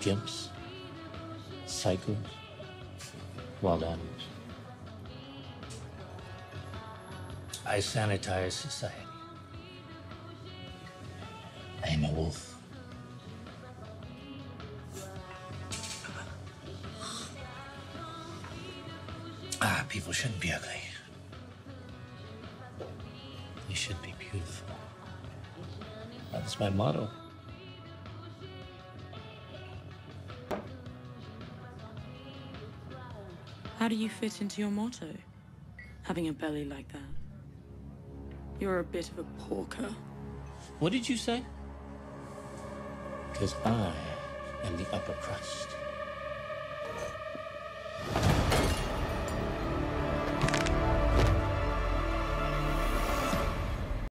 Gimps, psychos, wild animals. I sanitize society. I am a wolf. Ah, people shouldn't be ugly. They should be beautiful. That's my motto. How do you fit into your motto? Having a belly like that. You're a bit of a porker. What did you say? Because I am the upper crust.